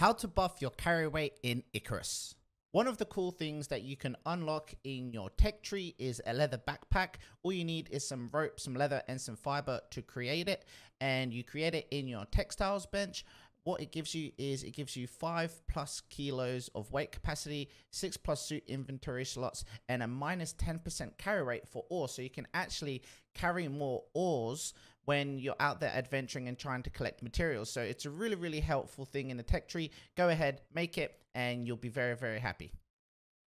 How to buff your carry weight in Icarus. One of the cool things that you can unlock in your tech tree is a leather backpack. All you need is some rope, some leather, and some fiber to create it. And you create it in your textiles bench. What it gives you is it gives you five plus kilos of weight capacity, six plus suit inventory slots, and a minus 10% carry rate for ore. So you can actually carry more ores when you're out there adventuring and trying to collect materials. So it's a really, really helpful thing in the tech tree. Go ahead, make it, and you'll be very, very happy.